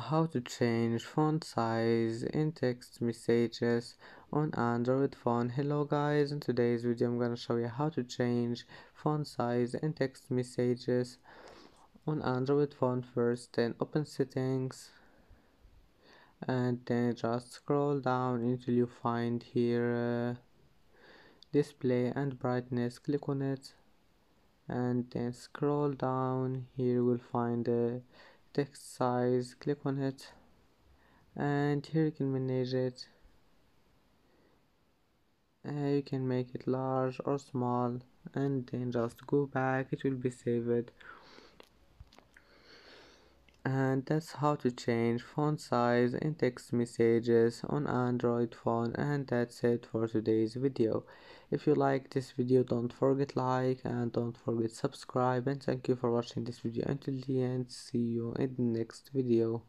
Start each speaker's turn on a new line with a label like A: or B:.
A: how to change font size in text messages on android phone. Hello guys. In today's video i'm gonna show you how to change font size in text messages on android phone. First then open settings and then just scroll down until you find here uh, display and brightness. Click on it and then scroll down. Here you will find the text size click on it and here you can manage it. Uh, you can make it large or small and then just go back. It will be saved and that's how to change font size in text messages on android phone. And that's it for today's video. If you like this video don't forget like and don't forget subscribe. And thank you for watching this video. Until the end see you in the next video